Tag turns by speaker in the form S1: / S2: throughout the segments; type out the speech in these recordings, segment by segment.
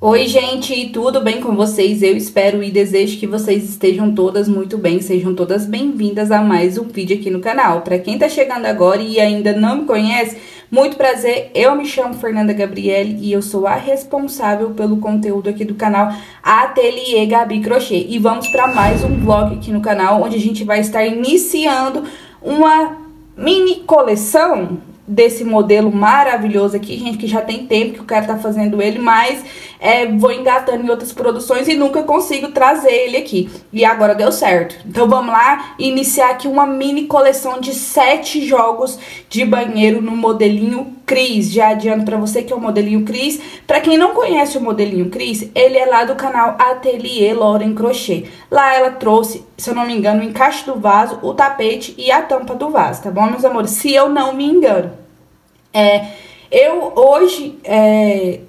S1: Oi, gente, tudo bem com vocês? Eu espero e desejo que vocês estejam todas muito bem, sejam todas bem-vindas a mais um vídeo aqui no canal. Para quem tá chegando agora e ainda não me conhece, muito prazer, eu me chamo Fernanda Gabriele e eu sou a responsável pelo conteúdo aqui do canal Ateliê Gabi Crochê. E vamos para mais um vlog aqui no canal, onde a gente vai estar iniciando uma mini coleção desse modelo maravilhoso aqui, gente, que já tem tempo que o cara tá fazendo ele, mas é, vou engatando em outras produções e nunca consigo trazer ele aqui. E agora deu certo. Então vamos lá iniciar aqui uma mini coleção de sete jogos de banheiro no modelinho Cris. Já adianto pra você que é o modelinho Cris. Pra quem não conhece o modelinho Cris, ele é lá do canal Atelier Lauren Crochê. Lá ela trouxe, se eu não me engano, o encaixe do vaso, o tapete e a tampa do vaso, tá bom, meus amores? Se eu não me engano. É, eu hoje, é,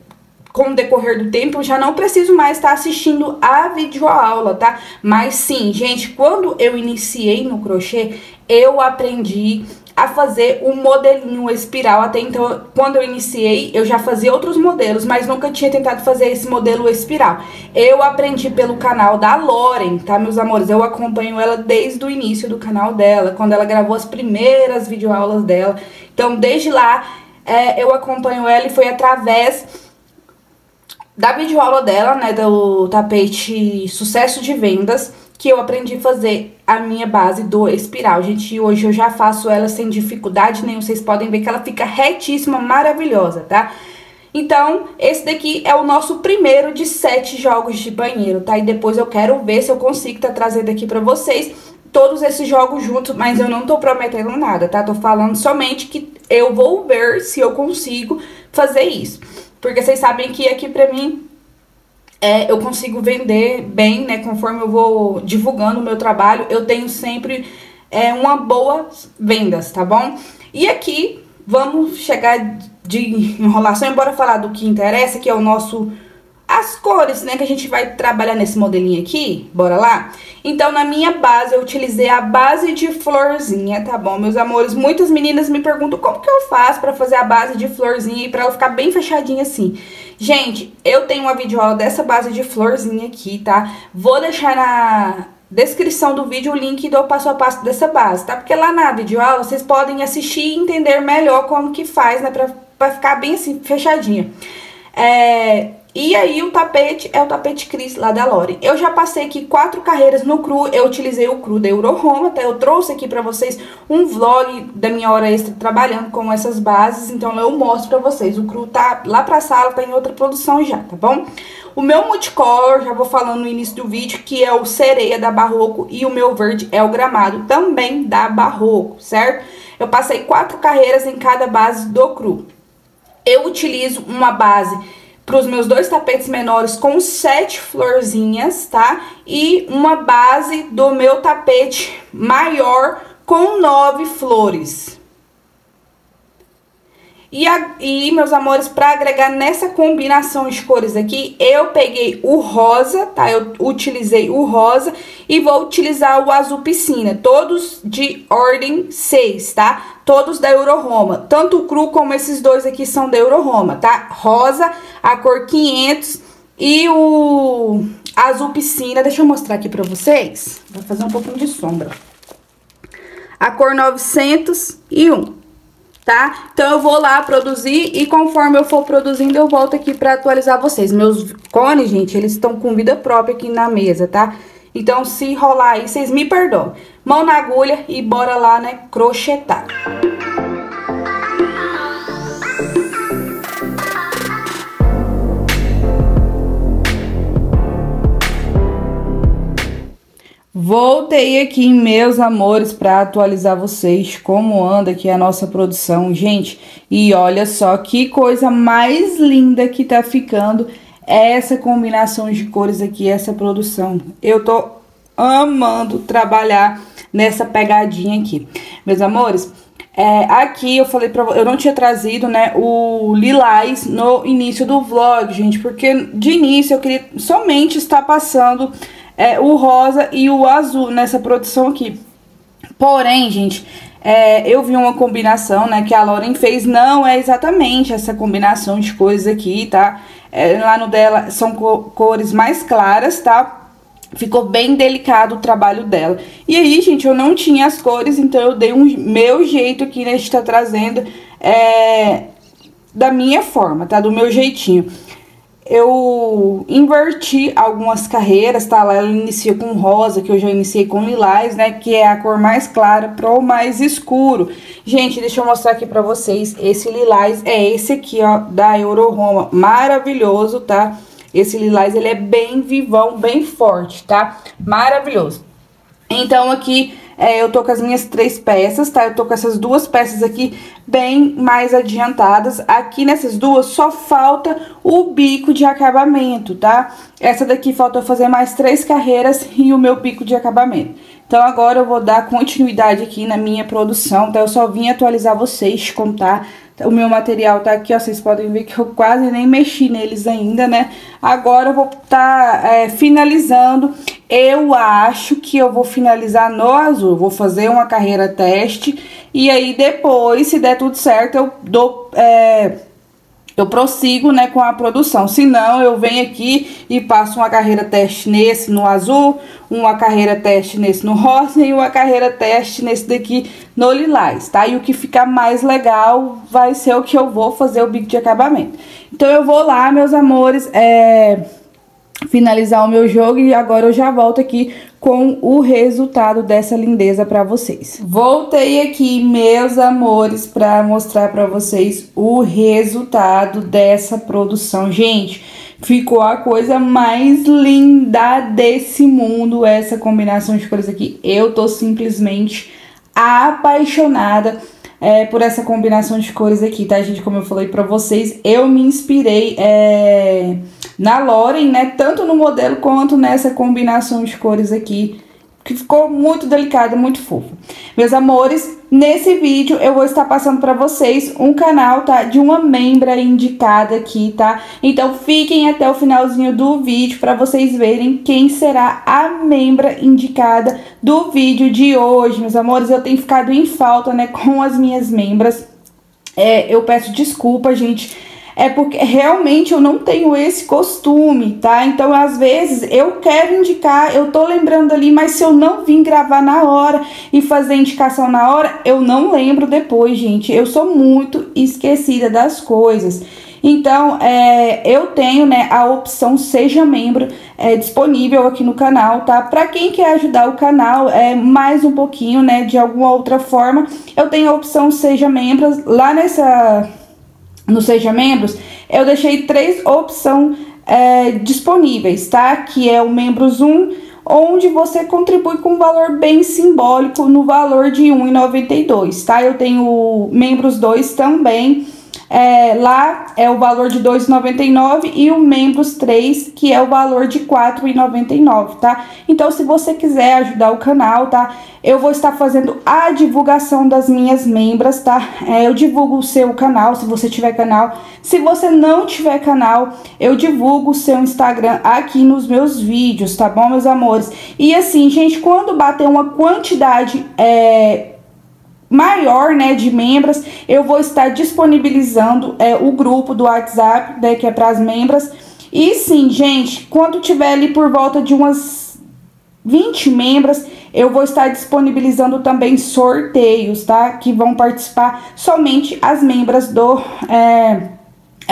S1: com o decorrer do tempo, já não preciso mais estar assistindo a videoaula, tá? Mas sim, gente, quando eu iniciei no crochê, eu aprendi a fazer um modelinho espiral. Até então, quando eu iniciei, eu já fazia outros modelos, mas nunca tinha tentado fazer esse modelo espiral. Eu aprendi pelo canal da Loren, tá, meus amores? Eu acompanho ela desde o início do canal dela, quando ela gravou as primeiras videoaulas dela. Então, desde lá, é, eu acompanho ela e foi através da videoaula dela, né, do tapete Sucesso de Vendas, que eu aprendi a fazer a minha base do espiral, gente. E hoje eu já faço ela sem dificuldade nenhuma. Vocês podem ver que ela fica retíssima, maravilhosa, tá? Então, esse daqui é o nosso primeiro de sete jogos de banheiro, tá? E depois eu quero ver se eu consigo tá trazendo aqui pra vocês todos esses jogos juntos, mas eu não tô prometendo nada, tá? Tô falando somente que eu vou ver se eu consigo fazer isso. Porque vocês sabem que aqui pra mim é, eu consigo vender bem, né? Conforme eu vou divulgando o meu trabalho, eu tenho sempre é, uma boa vendas, tá bom? E aqui vamos chegar de enrolação, embora falar do que interessa, que é o nosso as cores, né, que a gente vai trabalhar nesse modelinho aqui, bora lá? Então, na minha base, eu utilizei a base de florzinha, tá bom, meus amores? Muitas meninas me perguntam como que eu faço pra fazer a base de florzinha e pra ela ficar bem fechadinha assim. Gente, eu tenho uma videoaula dessa base de florzinha aqui, tá? Vou deixar na descrição do vídeo o link do passo a passo dessa base, tá? Porque lá na videoaula vocês podem assistir e entender melhor como que faz, né, pra, pra ficar bem assim, fechadinha. É, e aí o tapete é o tapete Cris lá da Lore. Eu já passei aqui quatro carreiras no cru, eu utilizei o cru da Euroroma, tá? Eu trouxe aqui pra vocês um vlog da minha hora extra trabalhando com essas bases, então eu mostro pra vocês. O cru tá lá pra sala, tá em outra produção já, tá bom? O meu multicolor, já vou falando no início do vídeo, que é o sereia da Barroco e o meu verde é o gramado, também da Barroco, certo? Eu passei quatro carreiras em cada base do cru. Eu utilizo uma base para os meus dois tapetes menores com sete florzinhas, tá? E uma base do meu tapete maior com nove flores. E, a, e, meus amores, para agregar nessa combinação de cores aqui, eu peguei o rosa, tá? Eu utilizei o rosa e vou utilizar o azul piscina, todos de ordem 6, tá? Todos da Euroroma, tanto o cru como esses dois aqui são da Euroroma, tá? Rosa, a cor 500 e o azul piscina, deixa eu mostrar aqui pra vocês, vai fazer um pouquinho de sombra. A cor 901 tá? Então eu vou lá produzir e conforme eu for produzindo eu volto aqui pra atualizar vocês. Meus cones, gente, eles estão com vida própria aqui na mesa, tá? Então se rolar aí, vocês me perdoam. Mão na agulha e bora lá, né, crochetar. Voltei aqui, meus amores, para atualizar vocês como anda aqui a nossa produção, gente. E olha só que coisa mais linda que tá ficando essa combinação de cores aqui, essa produção. Eu tô amando trabalhar nessa pegadinha aqui. Meus amores, é, aqui eu falei pra eu não tinha trazido, né, o lilás no início do vlog, gente, porque de início eu queria somente estar passando é, o rosa e o azul nessa produção aqui. Porém, gente, é, eu vi uma combinação, né, que a Lauren fez, não é exatamente essa combinação de cores aqui, tá? É, lá no dela são co cores mais claras, tá? Ficou bem delicado o trabalho dela. E aí, gente, eu não tinha as cores, então eu dei um meu jeito aqui, né? A gente tá trazendo é, da minha forma, tá? Do meu jeitinho eu inverti algumas carreiras, tá? Ela inicia com rosa, que eu já iniciei com lilás, né? Que é a cor mais clara pro mais escuro. Gente, deixa eu mostrar aqui pra vocês. Esse lilás é esse aqui, ó, da Euro Roma. Maravilhoso, tá? Esse lilás, ele é bem vivão, bem forte, tá? Maravilhoso. Então, aqui é, eu tô com as minhas três peças, tá? Eu tô com essas duas peças aqui bem mais adiantadas. Aqui nessas duas só falta o bico de acabamento, tá? Essa daqui falta fazer mais três carreiras e o meu bico de acabamento. Então agora eu vou dar continuidade aqui na minha produção, tá? Eu só vim atualizar vocês, contar o meu material tá aqui, ó, vocês podem ver que eu quase nem mexi neles ainda, né? Agora eu vou tá é, finalizando, eu acho que eu vou finalizar no azul, vou fazer uma carreira teste, e aí depois, se der tudo certo, eu dou... É, eu prossigo, né, com a produção. Se não, eu venho aqui e passo uma carreira teste nesse no azul, uma carreira teste nesse no rosa e uma carreira teste nesse daqui no lilás, tá? E o que ficar mais legal vai ser o que eu vou fazer o bico de acabamento. Então, eu vou lá, meus amores, é finalizar o meu jogo e agora eu já volto aqui com o resultado dessa lindeza para vocês. Voltei aqui, meus amores, para mostrar para vocês o resultado dessa produção. Gente, ficou a coisa mais linda desse mundo essa combinação de cores aqui. Eu tô simplesmente apaixonada é, por essa combinação de cores aqui, tá, gente? Como eu falei pra vocês, eu me inspirei é, na Loren, né? Tanto no modelo quanto nessa combinação de cores aqui que ficou muito delicada, muito fofa. Meus amores, nesse vídeo eu vou estar passando para vocês um canal, tá? De uma membra indicada aqui, tá? Então fiquem até o finalzinho do vídeo para vocês verem quem será a membra indicada do vídeo de hoje, meus amores. Eu tenho ficado em falta, né, com as minhas membras. É, eu peço desculpa, gente é porque realmente eu não tenho esse costume, tá? Então, às vezes, eu quero indicar, eu tô lembrando ali, mas se eu não vim gravar na hora e fazer indicação na hora, eu não lembro depois, gente. Eu sou muito esquecida das coisas. Então, é, eu tenho né, a opção Seja Membro é, disponível aqui no canal, tá? Pra quem quer ajudar o canal é, mais um pouquinho, né, de alguma outra forma, eu tenho a opção Seja Membro lá nessa no Seja Membros, eu deixei três opções é, disponíveis, tá? Que é o Membros 1, onde você contribui com um valor bem simbólico no valor de R$ 1,92, tá? Eu tenho Membros 2 também, é, lá é o valor de R$ 2,99 e o Membros 3, que é o valor de R$ 4,99, tá? Então, se você quiser ajudar o canal, tá? Eu vou estar fazendo a divulgação das minhas membras, tá? É, eu divulgo o seu canal, se você tiver canal. Se você não tiver canal, eu divulgo o seu Instagram aqui nos meus vídeos, tá bom, meus amores? E assim, gente, quando bater uma quantidade... É, maior, né, de membros, eu vou estar disponibilizando é, o grupo do WhatsApp, né, que é para as membras. E sim, gente, quando tiver ali por volta de umas 20 membros, eu vou estar disponibilizando também sorteios, tá? Que vão participar somente as membras do... É,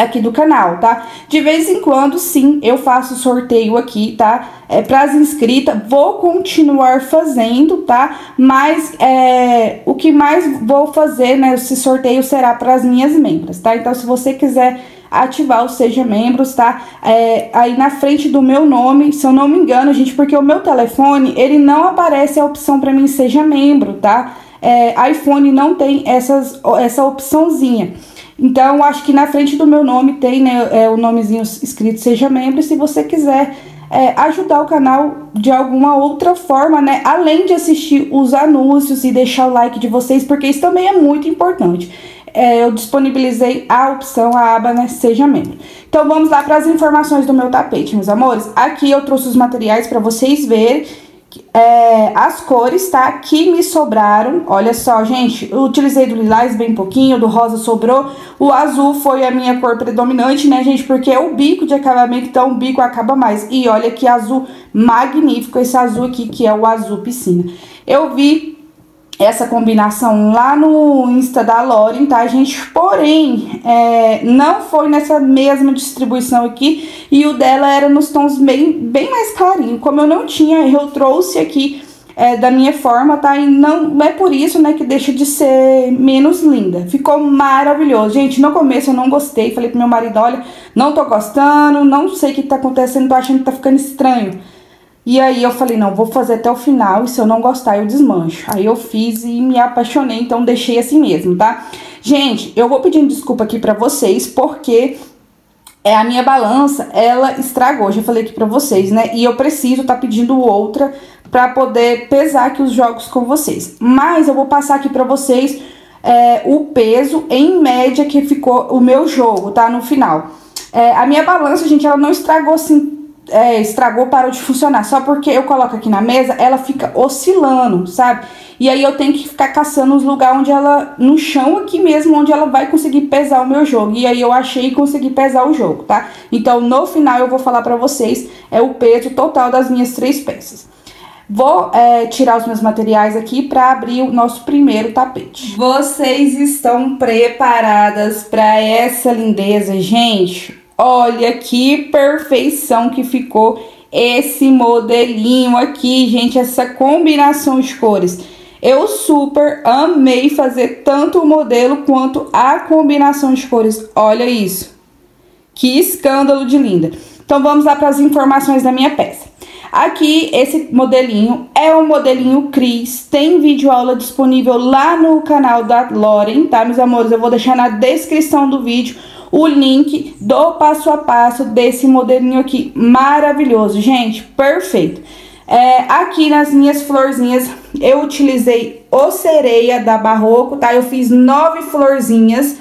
S1: aqui do canal, tá? De vez em quando, sim, eu faço sorteio aqui, tá? É, para as inscritas, vou continuar fazendo, tá? Mas é, o que mais vou fazer, né? Esse sorteio será para as minhas membros, tá? Então, se você quiser ativar o Seja Membros, tá? É, aí na frente do meu nome, se eu não me engano, gente, porque o meu telefone, ele não aparece a opção para mim Seja Membro, tá? É, iPhone não tem essas, essa opçãozinha. Então, acho que na frente do meu nome tem né, é, o nomezinho escrito Seja Membro. Se você quiser é, ajudar o canal de alguma outra forma, né? Além de assistir os anúncios e deixar o like de vocês, porque isso também é muito importante. É, eu disponibilizei a opção, a aba, né? Seja Membro. Então, vamos lá para as informações do meu tapete, meus amores. Aqui eu trouxe os materiais para vocês verem é, as cores, tá? Que me sobraram. Olha só, gente, eu utilizei do lilás bem pouquinho, do rosa sobrou. O azul foi a minha cor predominante, né, gente? Porque é o bico de acabamento, então o bico acaba mais. E olha que azul magnífico esse azul aqui, que é o azul piscina. Eu vi essa combinação lá no Insta da Lauren, tá, gente? Porém, é, não foi nessa mesma distribuição aqui e o dela era nos tons bem, bem mais clarinho. Como eu não tinha, eu trouxe aqui é, da minha forma, tá? E não é por isso, né, que deixa de ser menos linda. Ficou maravilhoso. Gente, no começo eu não gostei, falei pro meu marido, olha, não tô gostando, não sei o que tá acontecendo, tô achando que tá ficando estranho. E aí eu falei, não, vou fazer até o final e se eu não gostar eu desmancho. Aí eu fiz e me apaixonei, então deixei assim mesmo, tá? Gente, eu vou pedindo desculpa aqui pra vocês porque é a minha balança, ela estragou, já falei aqui pra vocês, né? E eu preciso tá pedindo outra pra poder pesar aqui os jogos com vocês. Mas eu vou passar aqui pra vocês é, o peso em média que ficou o meu jogo, tá? No final. É, a minha balança, gente, ela não estragou assim é, estragou, parou de funcionar. Só porque eu coloco aqui na mesa, ela fica oscilando, sabe? E aí eu tenho que ficar caçando os lugares onde ela, no chão aqui mesmo, onde ela vai conseguir pesar o meu jogo. E aí eu achei e consegui pesar o jogo, tá? Então no final eu vou falar pra vocês é o peso total das minhas três peças. Vou é, tirar os meus materiais aqui para abrir o nosso primeiro tapete. Vocês estão preparadas para essa lindeza, gente? Olha que perfeição que ficou esse modelinho aqui, gente, essa combinação de cores. Eu super amei fazer tanto o modelo quanto a combinação de cores. Olha isso. Que escândalo de linda. Então vamos lá para as informações da minha peça. Aqui, esse modelinho é um modelinho Cris, tem vídeo aula disponível lá no canal da Loren, tá, meus amores? Eu vou deixar na descrição do vídeo o link do passo a passo desse modelinho aqui, maravilhoso, gente, perfeito. É, aqui nas minhas florzinhas eu utilizei o sereia da Barroco, tá? Eu fiz nove florzinhas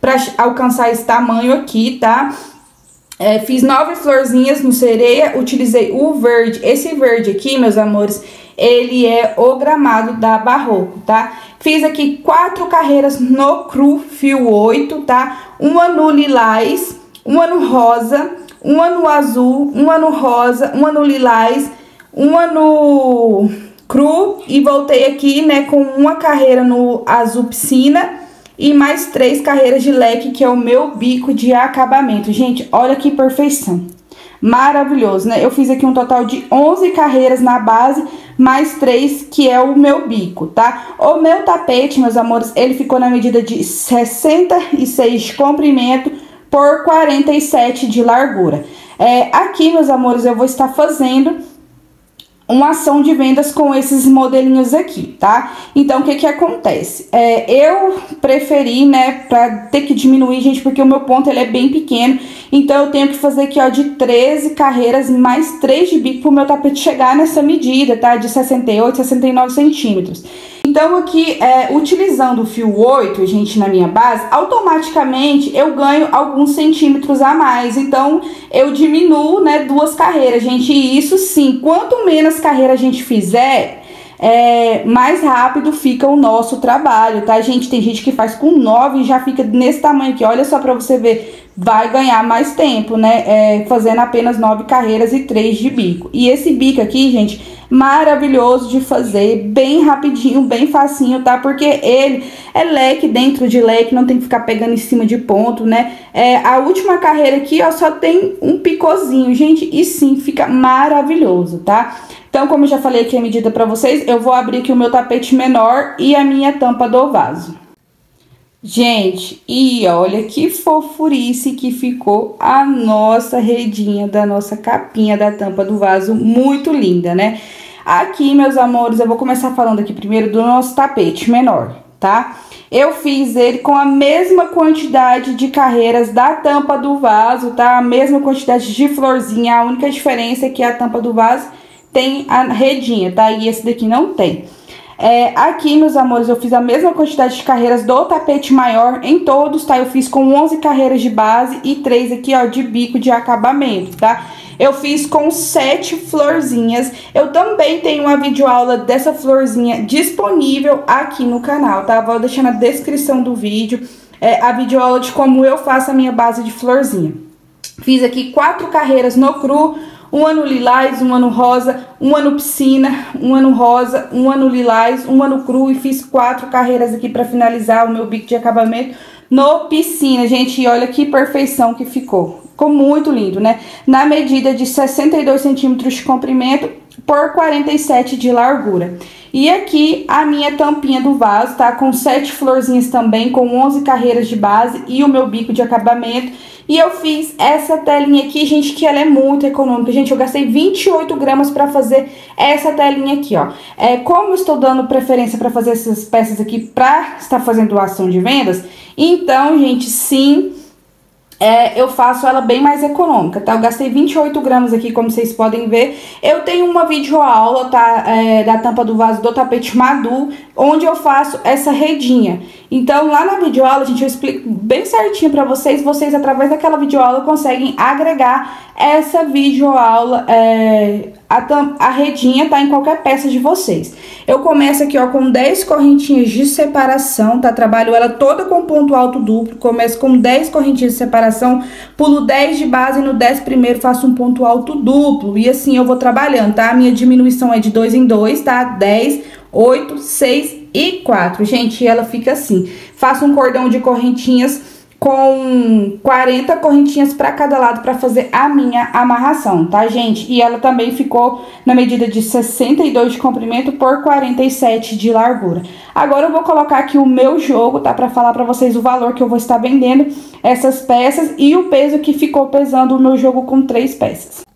S1: para alcançar esse tamanho aqui, tá? É, fiz nove florzinhas no sereia, utilizei o verde. Esse verde aqui, meus amores, ele é o gramado da Barroco, tá? Fiz aqui quatro carreiras no Cru Fio 8, tá? Uma no lilás, uma no rosa, uma no azul, uma no rosa, uma no lilás, uma no cru e voltei aqui, né, com uma carreira no azul piscina e mais três carreiras de leque, que é o meu bico de acabamento. Gente, olha que perfeição. Maravilhoso, né? Eu fiz aqui um total de 11 carreiras na base, mais três que é o meu bico, tá? O meu tapete, meus amores, ele ficou na medida de 66 de comprimento por 47 de largura. É, aqui, meus amores, eu vou estar fazendo uma ação de vendas com esses modelinhos aqui, tá? Então, o que que acontece? É, eu preferi, né, pra ter que diminuir, gente, porque o meu ponto, ele é bem pequeno, então eu tenho que fazer aqui, ó, de 13 carreiras mais 3 de bico pro meu tapete chegar nessa medida, tá? De 68, 69 centímetros. Então, aqui, é, utilizando o fio 8, gente, na minha base, automaticamente eu ganho alguns centímetros a mais. Então, eu diminuo, né, duas carreiras, gente. E isso sim, quanto menos carreira a gente fizer, é, mais rápido fica o nosso trabalho, tá, gente? Tem gente que faz com 9 e já fica nesse tamanho aqui. Olha só pra você ver vai ganhar mais tempo, né? É, fazendo apenas nove carreiras e três de bico. E esse bico aqui, gente, maravilhoso de fazer, bem rapidinho, bem facinho, tá? Porque ele é leque dentro de leque, não tem que ficar pegando em cima de ponto, né? É, a última carreira aqui, ó, só tem um picozinho, gente, e sim, fica maravilhoso, tá? Então, como já falei aqui a medida pra vocês, eu vou abrir aqui o meu tapete menor e a minha tampa do vaso. Gente, e olha que fofurice que ficou a nossa redinha da nossa capinha da tampa do vaso, muito linda, né? Aqui, meus amores, eu vou começar falando aqui primeiro do nosso tapete menor, tá? Eu fiz ele com a mesma quantidade de carreiras da tampa do vaso, tá? A mesma quantidade de florzinha, a única diferença é que a tampa do vaso tem a redinha, tá? E esse daqui não tem. É, aqui, meus amores, eu fiz a mesma quantidade de carreiras do tapete maior em todos, tá? Eu fiz com 11 carreiras de base e 3 aqui, ó, de bico de acabamento, tá? eu fiz com sete florzinhas. Eu também tenho uma videoaula dessa florzinha disponível aqui no canal, tá? Vou deixar na descrição do vídeo é, a videoaula de como eu faço a minha base de florzinha. Fiz aqui quatro carreiras no cru, um ano lilás, um ano rosa, um ano piscina, um ano rosa, um ano lilás, um ano cru e fiz quatro carreiras aqui para finalizar o meu bico de acabamento no piscina, gente, e olha que perfeição que ficou. Ficou muito lindo, né? Na medida de 62 centímetros de comprimento por 47 de largura. E aqui a minha tampinha do vaso, tá? Com sete florzinhas também, com 11 carreiras de base e o meu bico de acabamento. E eu fiz essa telinha aqui, gente, que ela é muito econômica. Gente, eu gastei 28 gramas pra fazer essa telinha aqui, ó. É, como eu estou dando preferência pra fazer essas peças aqui pra estar fazendo ação de vendas, então, gente, sim é, eu faço ela bem mais econômica, tá? Eu gastei 28 gramas aqui, como vocês podem ver. Eu tenho uma videoaula, tá? É, da tampa do vaso do tapete Madu, onde eu faço essa redinha. Então, lá na videoaula, gente, eu explico bem certinho pra vocês. Vocês, através daquela videoaula, conseguem agregar essa videoaula, é, a, a redinha tá em qualquer peça de vocês. Eu começo aqui, ó, com 10 correntinhas de separação, tá? Trabalho ela toda com ponto alto duplo. Começo com 10 correntinhas de separação, pulo 10 de base e no 10 primeiro faço um ponto alto duplo. E assim eu vou trabalhando, tá? A minha diminuição é de 2 em 2, tá? 10, 8, 6 e 4. Gente, ela fica assim. Faço um cordão de correntinhas com 40 correntinhas para cada lado para fazer a minha amarração, tá, gente? E ela também ficou na medida de 62 de comprimento por 47 de largura. Agora eu vou colocar aqui o meu jogo, tá? Para falar para vocês o valor que eu vou estar vendendo essas peças e o peso que ficou pesando o meu jogo com três peças.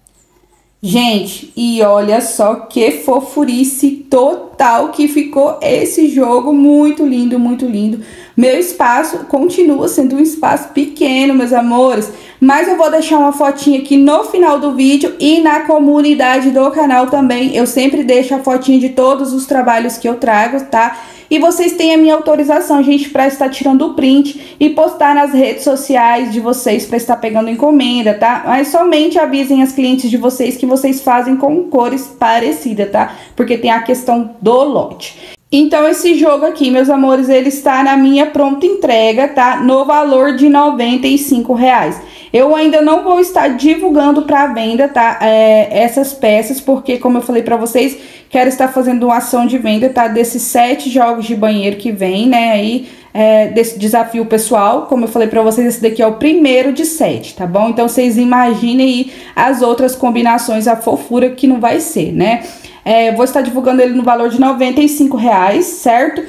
S1: Gente, e olha só que fofurice total que ficou esse jogo, muito lindo, muito lindo. Meu espaço continua sendo um espaço pequeno, meus amores, mas eu vou deixar uma fotinha aqui no final do vídeo e na comunidade do canal também. Eu sempre deixo a fotinha de todos os trabalhos que eu trago, tá? E vocês têm a minha autorização, gente, para estar tirando o print e postar nas redes sociais de vocês para estar pegando encomenda, tá? Mas somente avisem as clientes de vocês que vocês fazem com cores parecidas, tá? Porque tem a questão do lote. Então, esse jogo aqui, meus amores, ele está na minha pronta entrega, tá? No valor de 95 reais. Eu ainda não vou estar divulgando para venda, tá? É, essas peças, porque, como eu falei para vocês, quero estar fazendo uma ação de venda, tá? Desses sete jogos de banheiro que vem, né? Aí, é, desse desafio pessoal, como eu falei para vocês, esse daqui é o primeiro de sete, tá bom? Então, vocês imaginem aí as outras combinações, a fofura que não vai ser, né? É, vou estar divulgando ele no valor de 95 reais, certo?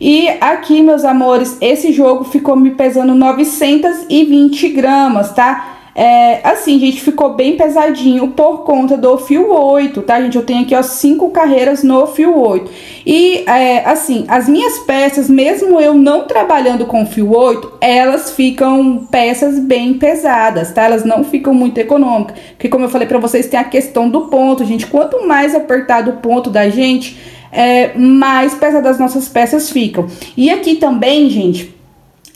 S1: E aqui, meus amores, esse jogo ficou me pesando 920 gramas, tá? É, assim, gente, ficou bem pesadinho por conta do fio 8, tá, gente? Eu tenho aqui, ó, cinco carreiras no fio 8. E, é, assim, as minhas peças, mesmo eu não trabalhando com fio 8, elas ficam peças bem pesadas, tá? Elas não ficam muito econômicas. Porque, como eu falei pra vocês, tem a questão do ponto, gente. Quanto mais apertado o ponto da gente, é, mais pesadas as nossas peças ficam. E aqui também, gente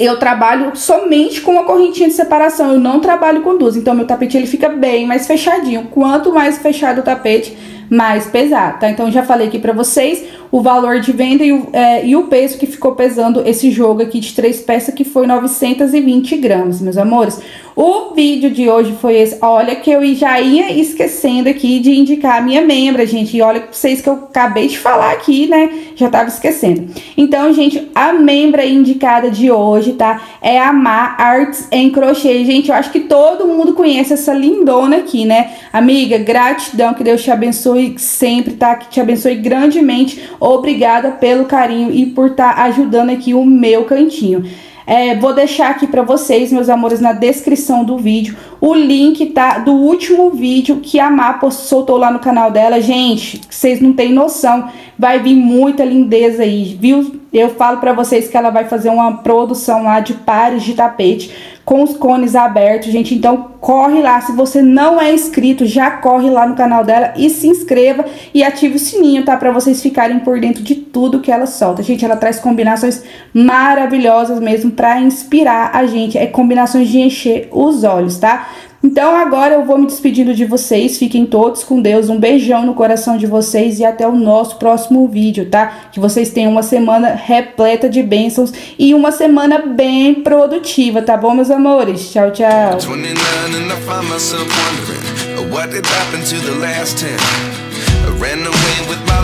S1: eu trabalho somente com uma correntinha de separação, eu não trabalho com duas. Então, meu tapete ele fica bem mais fechadinho. Quanto mais fechado o tapete, mais pesado, tá? Então, já falei aqui pra vocês o valor de venda e o, é, e o peso que ficou pesando esse jogo aqui de três peças, que foi 920 gramas, meus amores. O vídeo de hoje foi esse. Olha que eu já ia esquecendo aqui de indicar a minha membra, gente. E olha pra vocês que eu acabei de falar aqui, né? Já tava esquecendo. Então, gente, a membra indicada de hoje, tá? É a Ma Arts em Crochê. Gente, eu acho que todo mundo conhece essa lindona aqui, né? Amiga, gratidão, que Deus te abençoe sempre, tá? Que te abençoe grandemente. Obrigada pelo carinho e por estar tá ajudando aqui o meu cantinho. É, vou deixar aqui para vocês, meus amores, na descrição do vídeo, o link tá do último vídeo que a Mapa soltou lá no canal dela. Gente, vocês não têm noção, vai vir muita lindeza aí, viu? Eu falo para vocês que ela vai fazer uma produção lá de pares de tapete com os cones abertos, gente. Então, corre lá. Se você não é inscrito, já corre lá no canal dela e se inscreva e ative o sininho, tá? Pra vocês ficarem por dentro de tudo que ela solta. Gente, ela traz combinações maravilhosas mesmo pra inspirar a gente. É combinações de encher os olhos, tá? Então agora eu vou me despedindo de vocês. Fiquem todos com Deus. Um beijão no coração de vocês e até o nosso próximo vídeo, tá? Que vocês tenham uma semana repleta de bênçãos e uma semana bem produtiva, tá bom, meus amores? Tchau, tchau. ran away with my